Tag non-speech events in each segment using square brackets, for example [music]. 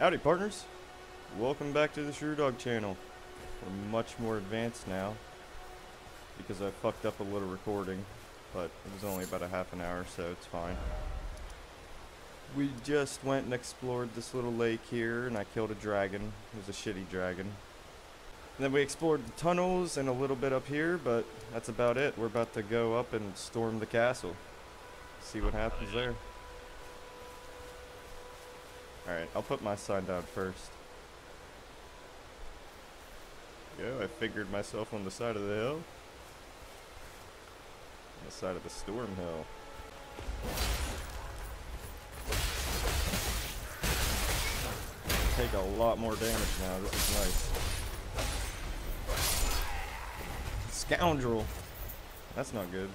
Howdy partners, welcome back to the ShrewDogg channel. We're much more advanced now because I fucked up a little recording, but it was only about a half an hour so it's fine. We just went and explored this little lake here and I killed a dragon. It was a shitty dragon. And then we explored the tunnels and a little bit up here, but that's about it. We're about to go up and storm the castle. See what happens there. Alright, I'll put my sign down first. Go, I figured myself on the side of the hill. On the side of the Stormhill. Take a lot more damage now, this is nice. Scoundrel! That's not good.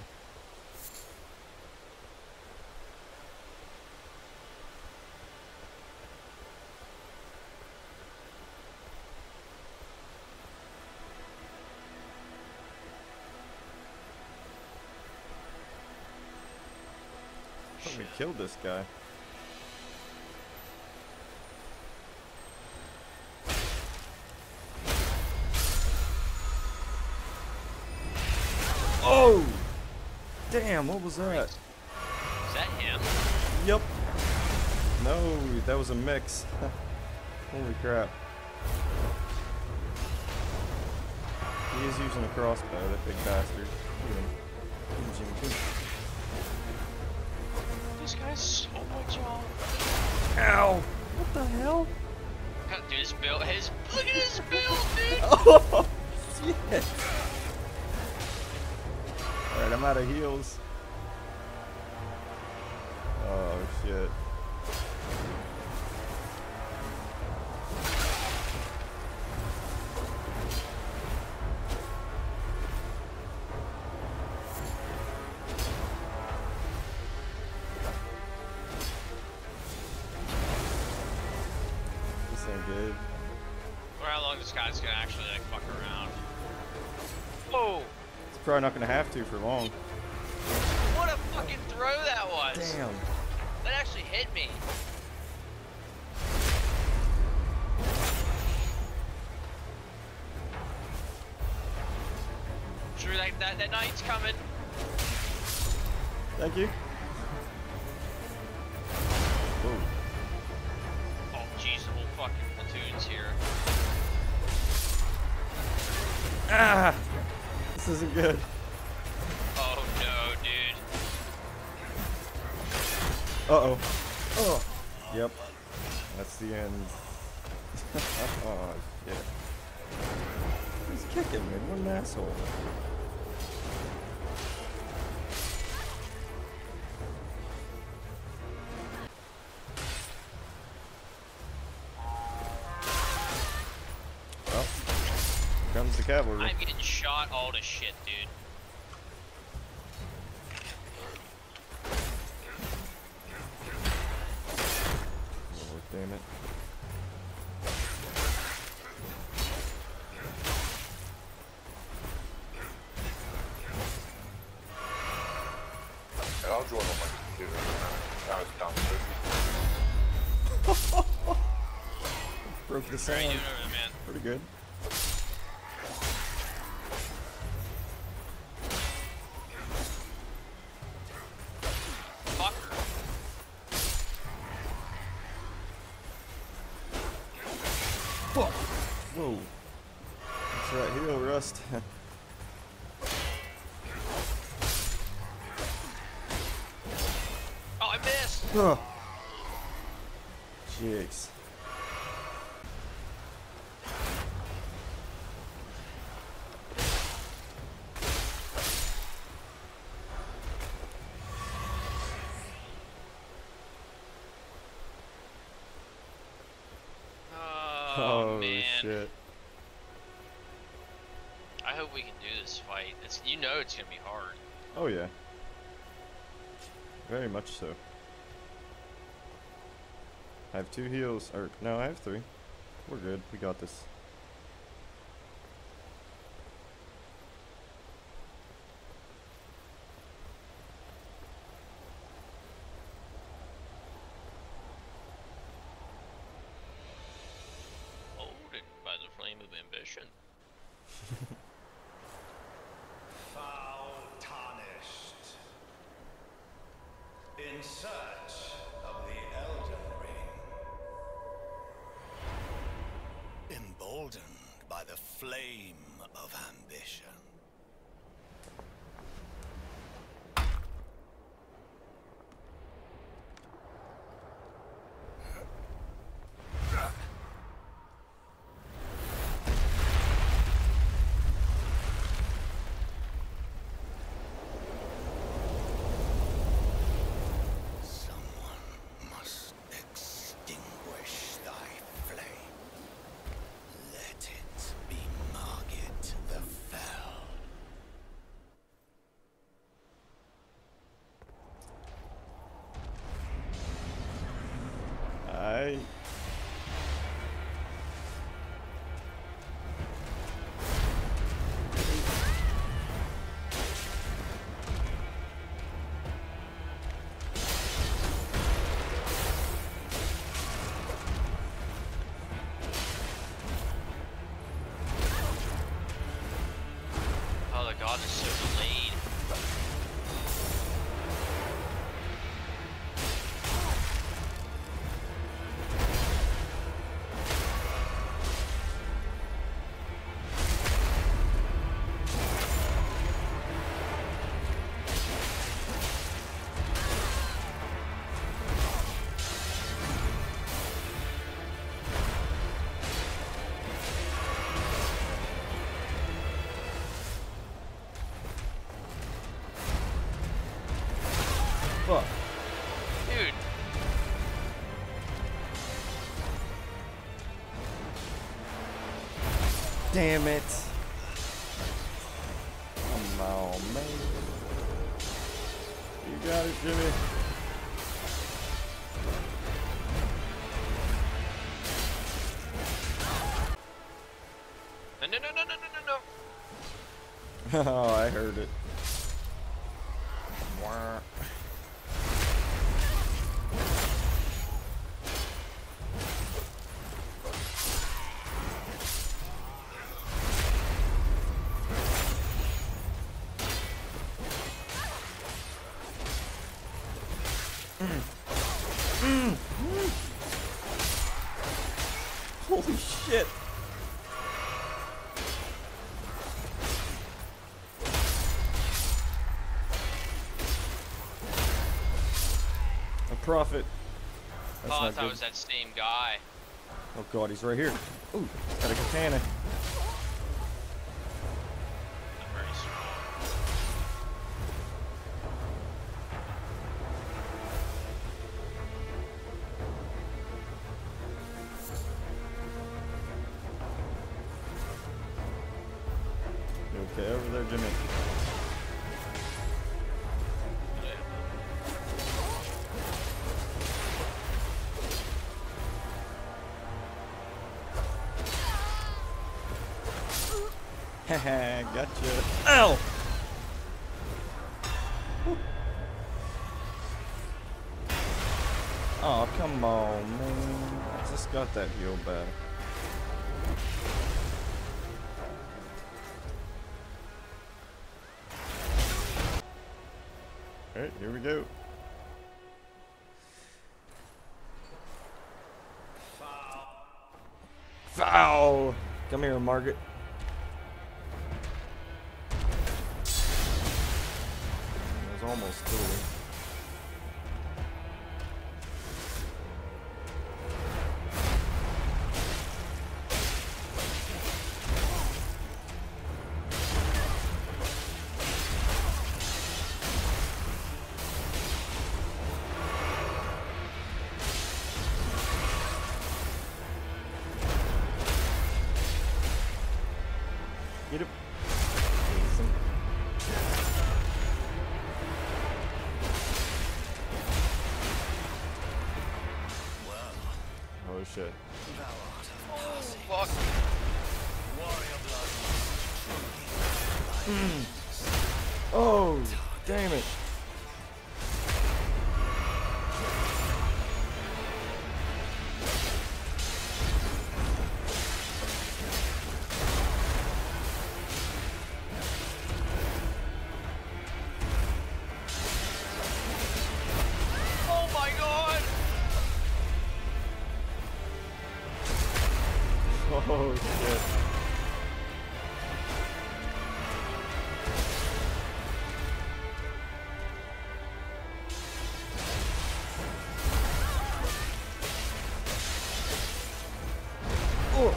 We killed this guy. Oh! Damn, what was that? Is that him? Yep. No, that was a mix. [laughs] Holy crap. He is using a crossbow, that big bastard. Look at him. Look at Jimmy Jimmy. This guy's oh, so much on. Ow! What the hell? God, dude, his build, his look at his build, dude. [laughs] Oh, shit! Alright, I'm out of heals. Good. Or how long this guy's gonna actually like fuck around. Oh! Whoa! It's probably not gonna have to for long. What a fucking throw that was! Damn. That actually hit me. Sure, like that, that knight's coming. Thank you. Ah! This isn't good. Oh no, dude. Uh oh. Oh. Yep. That's the end. [laughs] oh shit. He's kicking me. What an asshole. Cavalry. I'm getting shot all to shit, dude. Lord damn it. Yeah, I'll join on my computer. Now it's down [laughs] Broke the How sound. doing over there, man? Pretty good. Missed! Ugh. Jeez. Oh, oh, man. shit. I hope we can do this fight. It's you know it's gonna be hard. Oh yeah. Very much so. I have two heals, or no, I have three. We're good. We got this. Fuck. Dude, Damn it. Come on, man. You got it, Jimmy. no, no, no, no, no, no, no, no. [laughs] oh, I heard it. A prophet. That's oh, I thought it was that same guy. Oh god, he's right here. Ooh, he's got a katana. Alright, here we go. Foul! Come here, Margaret. It was almost through. Oh shit. Oh,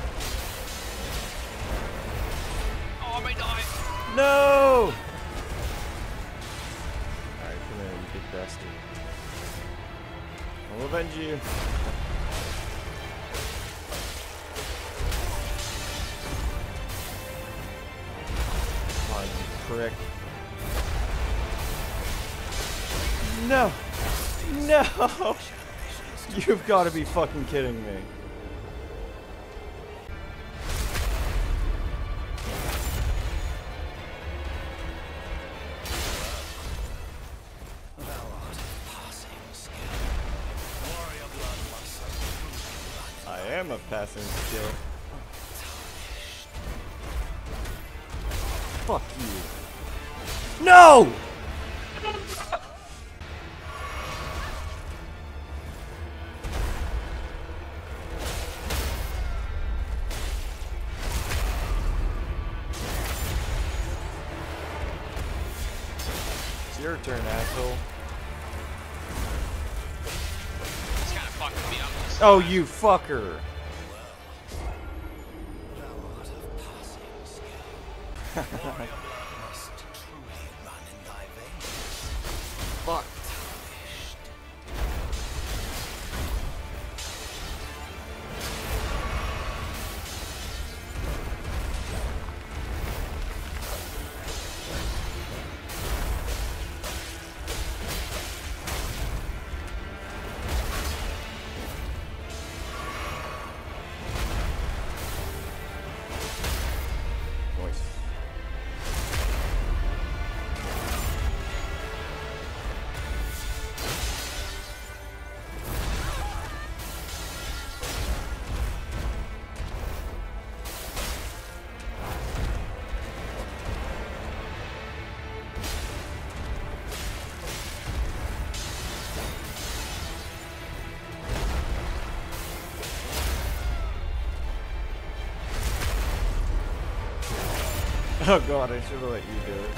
I might die. no! Alright, come here, you big bastard. I'll avenge you. [laughs] You've got to be fucking kidding me. I am a passing skill. Fuck you. No! Oh, you fucker. Oh god, I should have let you do it.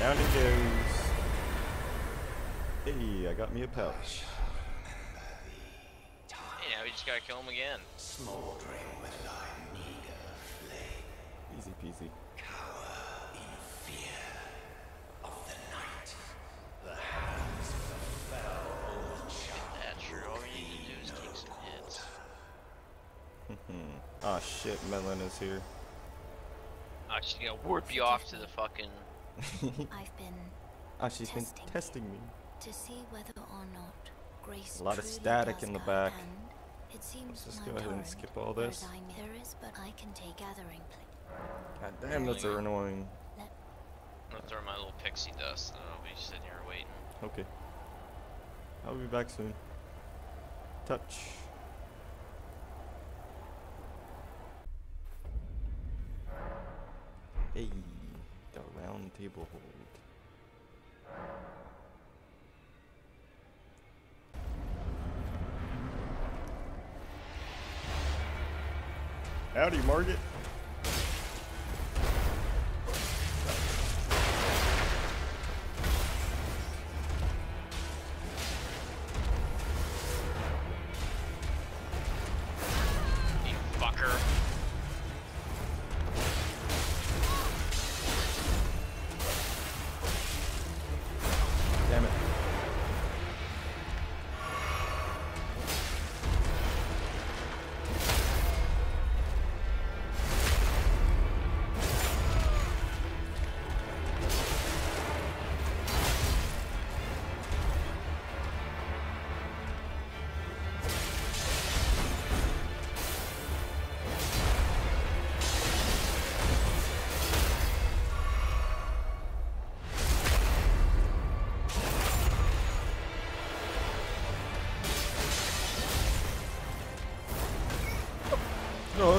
Down it goes. Hey, I got me a pouch. Hey, now we just gotta kill him again. Smoldering with thy meager flame. Easy peasy. Cower in fear of the night. The hands of the fell overshadow That's true. All we need to do is take some hits. Ah shit, Melina is here. I'm just gonna warp you off to the fucking. [laughs] I've been Ah, she's been Testing testing me. to see whether or not Grace. A lot of static in the back. and It seems Let's just go ahead and skip all this. There is, but I can take gathering. God damn, that's so annoying. I'm gonna throw my little pixie dust, and I'll be sitting here waiting. Okay. I'll be back soon. Touch. Hey, the Roundtable Hold. Howdy, Margaret.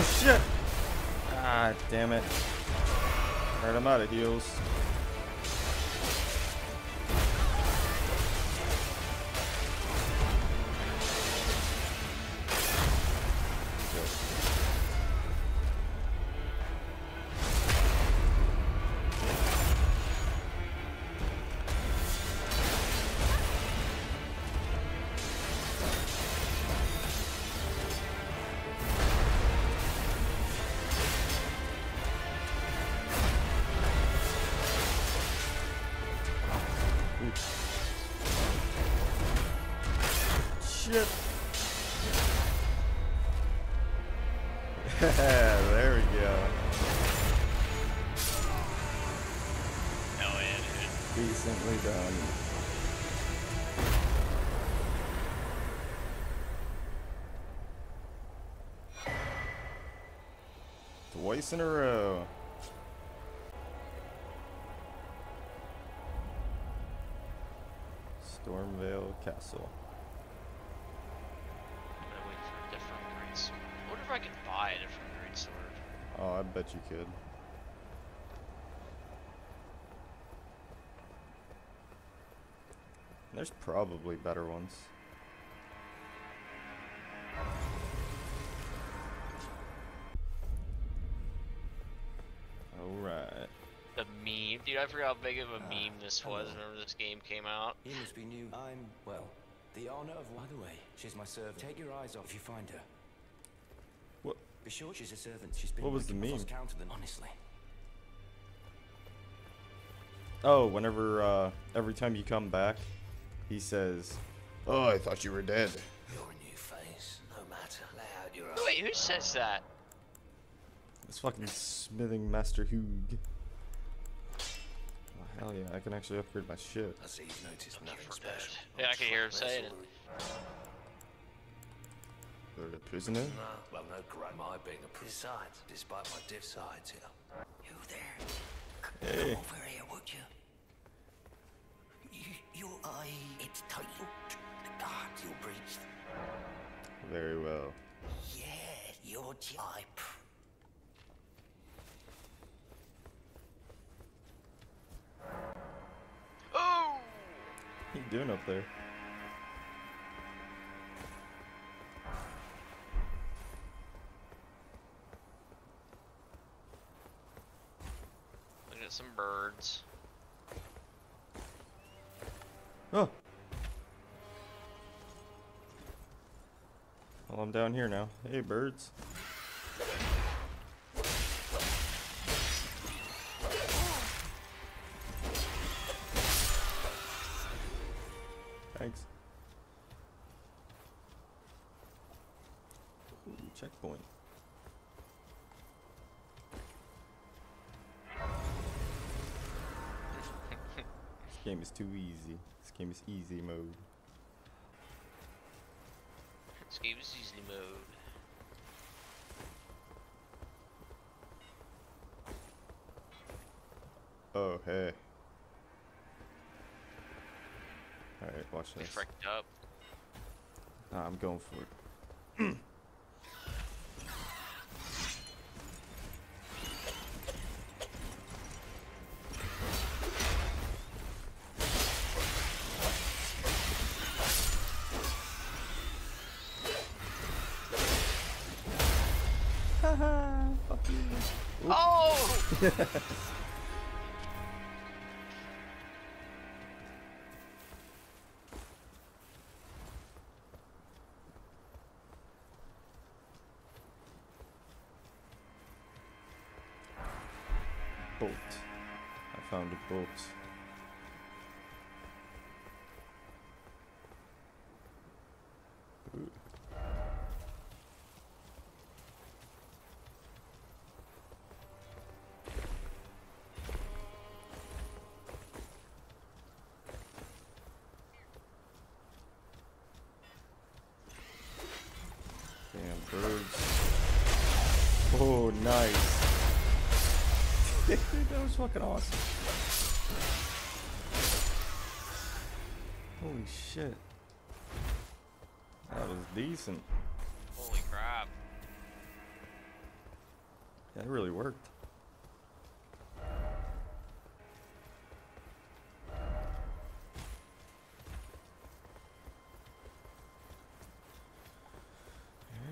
Oh shit! Ah, damn it. Alright, I'm out of heals. Shit. [laughs] there we go. Hell yeah, dude. Decently done. Twice in a row. Stormveil Castle. I bet you could. There's probably better ones. Alright. The meme, dude. I forgot how big of a ah, meme this was hello. whenever this game came out. You must be new. I'm, well, the honor of. By the way, she's my servant. Take your eyes off if you find her. What? Be sure she's a servant. She's been What was the working meme? counter than honestly. Oh, whenever, uh, every time you come back, he says, Oh, I thought you were dead. You're a new face. No matter. Lay out your Wait, who says that? It's fucking smithing master Hewg. Oh, hell yeah, I can actually upgrade my shit. I see you've noticed nothing special. Yeah, I can hear him saying it. They're a prisoner? No, well, no great my being a priest. Besides, despite my diff sides here. You there? Hey. Over here, would you? You, your eye, it's tight. The guards, your priest. Very well. Yeah, your type. Oh! What you doing up there? At some birds. Oh! Well, I'm down here now. Hey, birds. Is too easy. This game is easy mode. This game is easy mode. Oh, hey. Alright, watch this. They fricked up. Nah, I'm going for it. [laughs] fuck you. Oh! [laughs] [laughs] that was fucking awesome. Holy shit. That was decent. Holy crap. That really worked.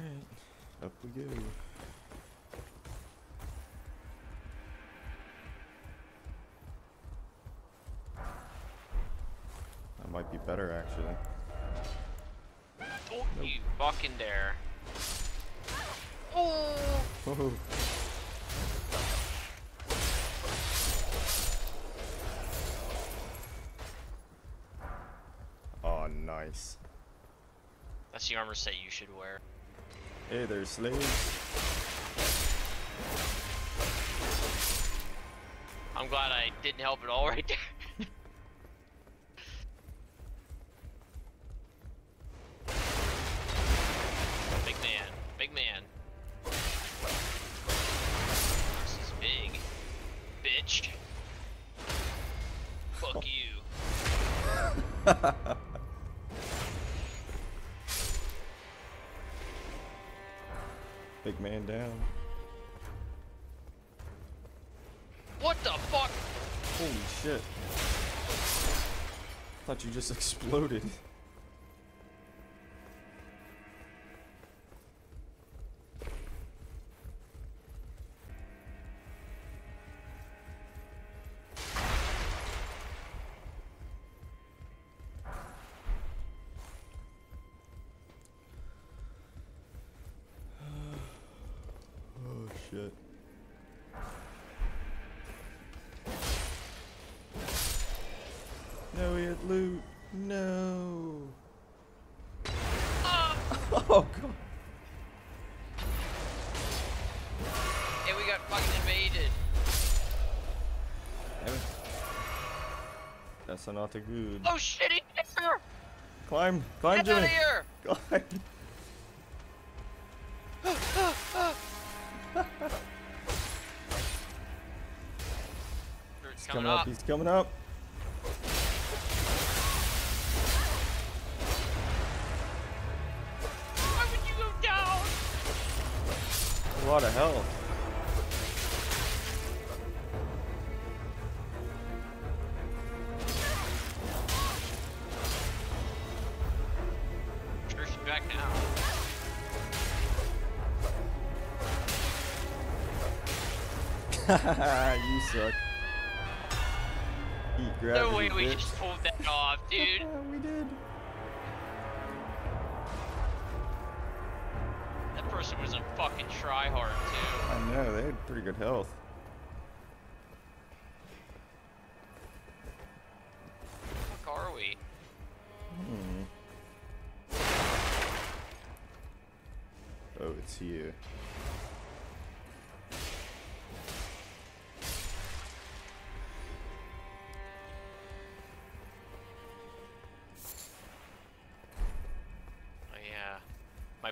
Alright, up we go. That might be better actually. Don't you fucking dare. Oh! Whoa. Oh, nice. That's the armor set you should wear. Hey there, slaves. I'm glad I didn't help at all right there. Big man down. What the fuck? Holy shit. Thought you just [laughs] exploded. Not a good. Oh shit, he's here! Climb, climb, Get out of here! [laughs] Climb. He's coming up. up. He's coming up. Why would you go down? A lot [laughs] you suck. No way we just pulled that off, [laughs] dude. Yeah, we did. That person was a fucking tryhard too. I know, they had pretty good health.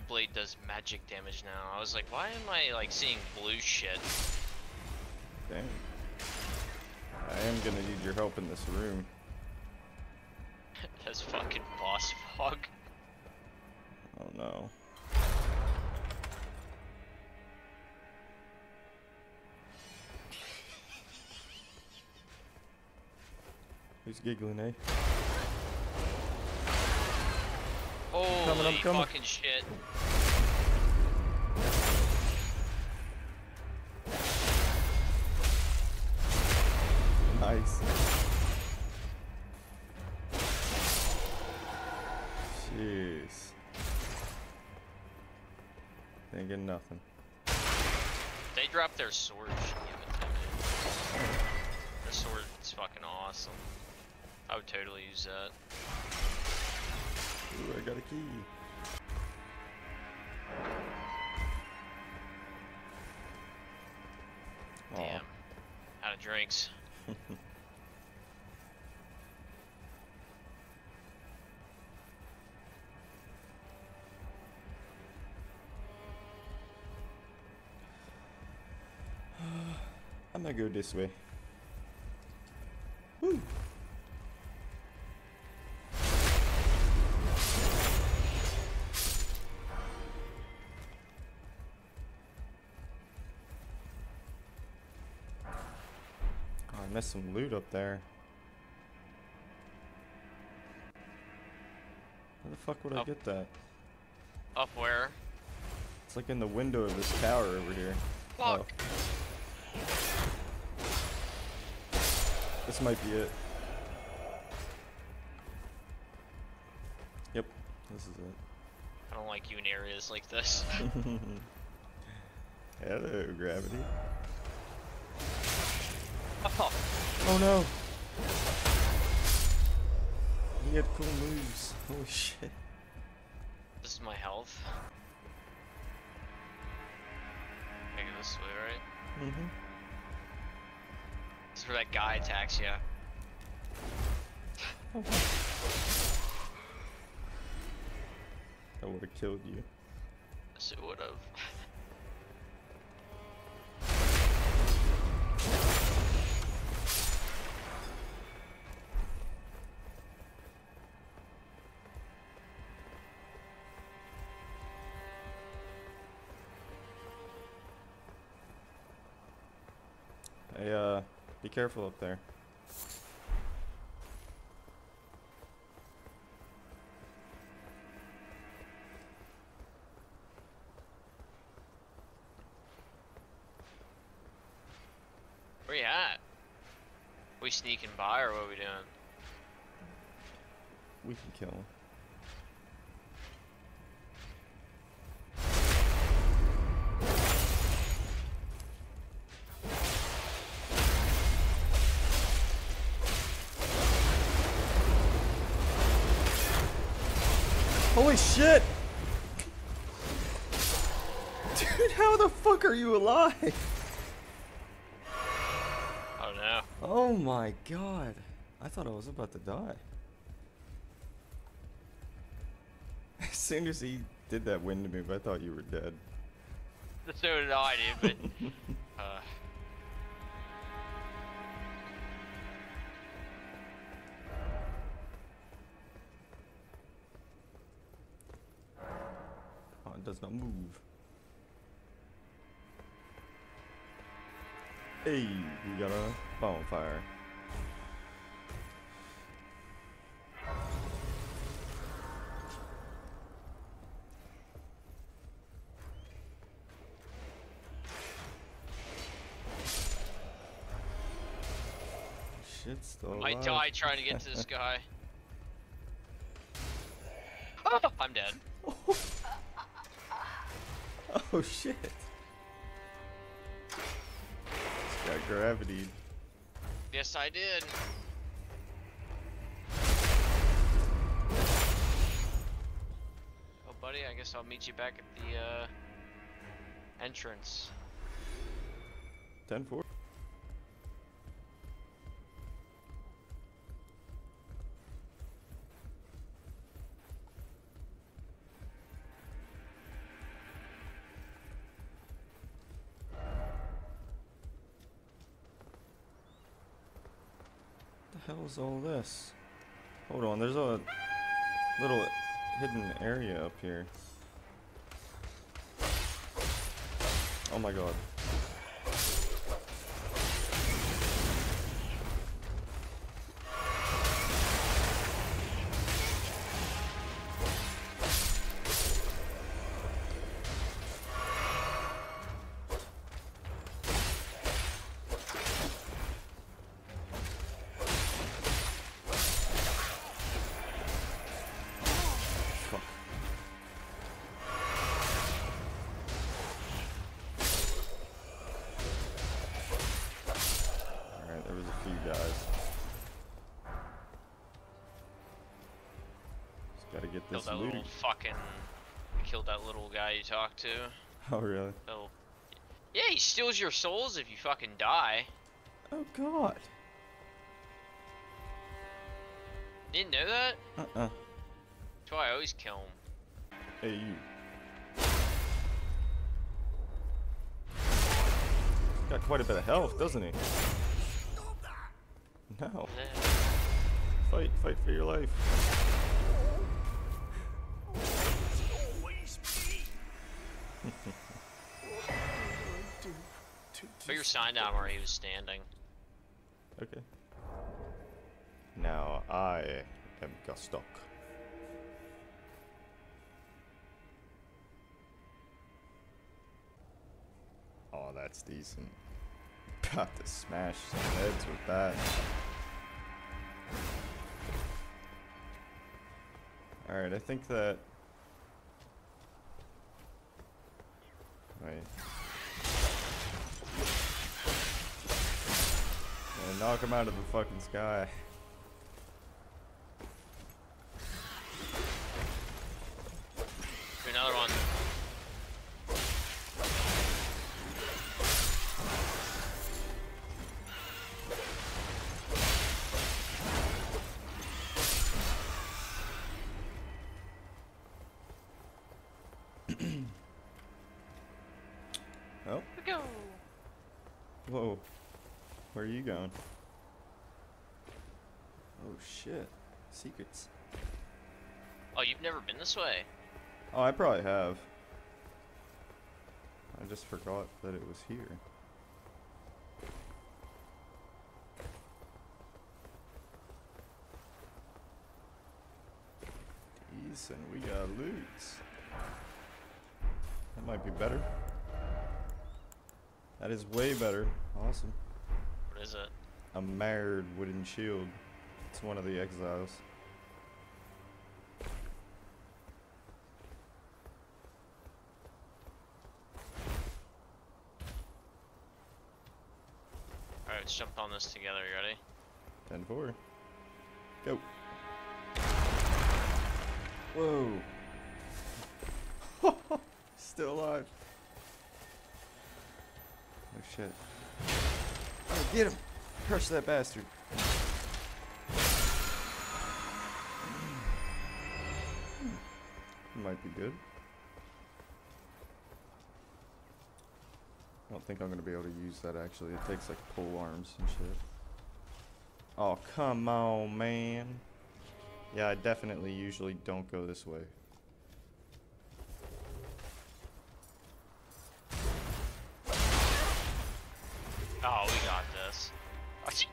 Blade does magic damage now. I was like, why am I like seeing blue shit? Dang. I am gonna need your help in this room. [laughs] That's fucking boss fog. Oh no. Who's giggling, eh? Holy I'm coming. fucking shit. Nice. Jeez. Thinking nothing. They dropped their sword. should give it to me. The sword's fucking awesome. I would totally use that. Ooh, I got a key. Damn. Out of drinks. [laughs] I'm gonna go this way. Woo. Missed some loot up there. How the fuck would I get that? Up where? It's like in the window of this tower over here. Oh. This might be it. Yep, this is it. I don't like you in areas like this. [laughs] Hello, gravity. Oh, Oh no! He had cool moves. Holy shit. this is my health. I go this way, right? Mm-hmm. This is where that guy attacks you. That would have killed you. Yes, it would have. [laughs] careful up there. Where you at? We sneaking by or what we doing? We can kill him. Holy shit! Dude, how the fuck are you alive? Oh no. Oh my god. I thought I was about to die. [laughs] As soon as he did that wind move, I thought you were dead. So did I, dude, but [laughs] uh, does not move. Hey, we got a bonfire. Shit's still alive. die trying to get to this [laughs] guy. [laughs] Oh, I'm dead. [laughs] [laughs] Oh shit. It's got gravity. Yes, I did. Oh, buddy, I guess I'll meet you back at the uh, entrance. 10 4. Is all this? Hold on, there's a little hidden area up here. Oh my god. That loot. little fucking. Killed that little guy you talked to. [laughs] Oh, really? Little. Yeah, he steals your souls if you fucking die. Oh, God. Didn't know that? Uh-uh. That's why I always kill him. Hey, you. Got quite a bit of health, doesn't he? No. Fight, fight for your life. Sign down where he was standing. Okay. Now I am Gustok. Oh, that's decent. Got to smash some heads with that. Alright, I think that. Wait. Yeah, knock him out of the fucking sky. Been this way. Oh, I probably have. I just forgot that it was here. Decent, we got loot. That might be better. That is way better. Awesome. What is it? A marred wooden shield. It's one of the exiles. Alright, let's jump on this together. You ready? 10 4. Go. Whoa. [laughs] Still alive. Oh shit. Oh, get him! Crush that bastard. Hmm. Might be good. Don't think I'm gonna be able to use that actually. It takes like pole arms and shit. Oh, come on, man. Yeah, I definitely usually don't go this way. Oh, we got this. Achoo.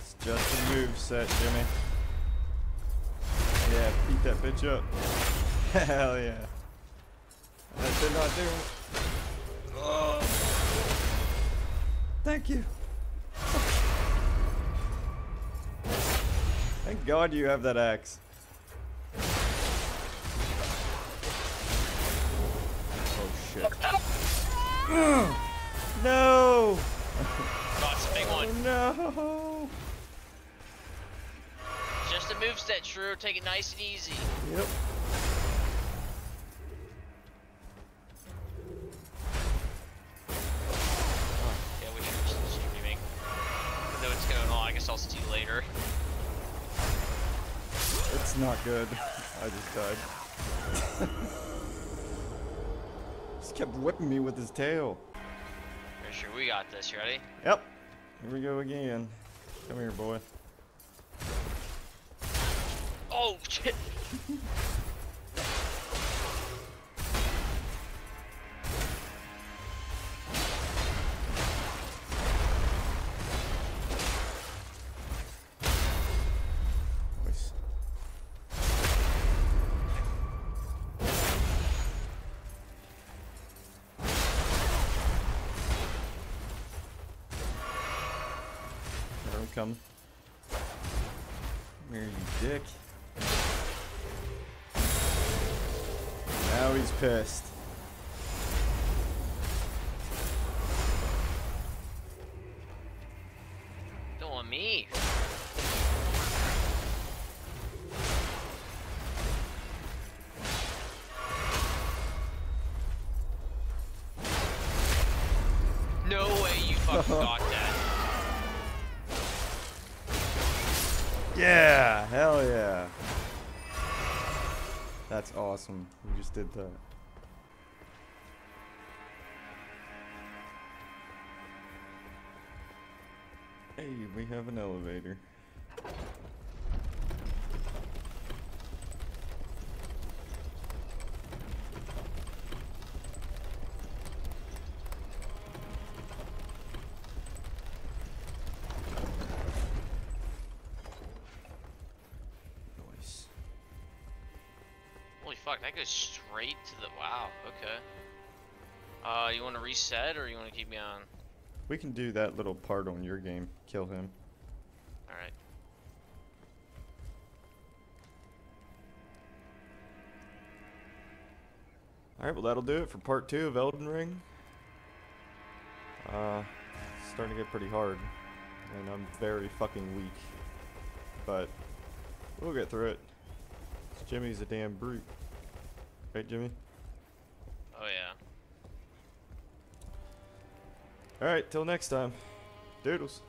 It's just a move set, Jimmy. Yeah, beat that bitch up. [laughs] Hell yeah. That did not do. Oh. Thank you. Thank God you have that axe. Oh shit. [laughs] no! Oh, it's a big Oh one. no! Move set, Shrew. Take it nice and easy. Yep. Yeah, we should just streaming. Even though it's going on, I guess I'll see you later. It's not good. I just died. [laughs] just kept whipping me with his tail. Pretty sure we got this. You ready? Yep. Here we go again. Come here, boy. Oh shit! Now. Don't want me. No way you fucking [laughs] got that. Yeah, hell yeah. That's awesome. We just did that. Hey, we have an elevator. Nice. Holy fuck, that goes straight to the... Wow, okay. Uh, you want to reset or you want to keep me on? We can do that little part on your game. Kill him. Alright. Alright, well that'll do it for part two of Elden Ring. Uh, it's starting to get pretty hard. And I'm very fucking weak. But, we'll get through it. Jimmy's a damn brute. Right, Jimmy? Oh, yeah. Alright, till next time. Doodles.